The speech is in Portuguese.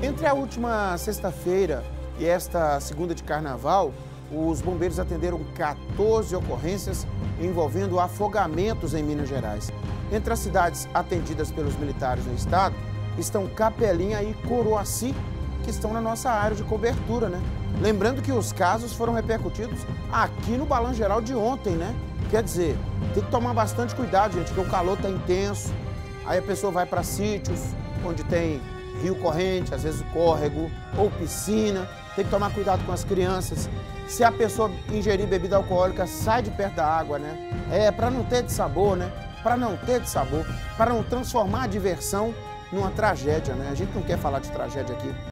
Entre a última sexta-feira e esta segunda de carnaval, os bombeiros atenderam 14 ocorrências envolvendo afogamentos em Minas Gerais. Entre as cidades atendidas pelos militares no estado estão Capelinha e Coroaci, que estão na nossa área de cobertura, né? Lembrando que os casos foram repercutidos aqui no Balan Geral de ontem, né? Quer dizer, tem que tomar bastante cuidado, gente, porque o calor está intenso. Aí a pessoa vai para sítios onde tem rio corrente, às vezes córrego ou piscina. Tem que tomar cuidado com as crianças. Se a pessoa ingerir bebida alcoólica, sai de perto da água, né? É, para não ter de sabor, né? Para não ter de sabor, para não transformar a diversão numa tragédia, né? A gente não quer falar de tragédia aqui.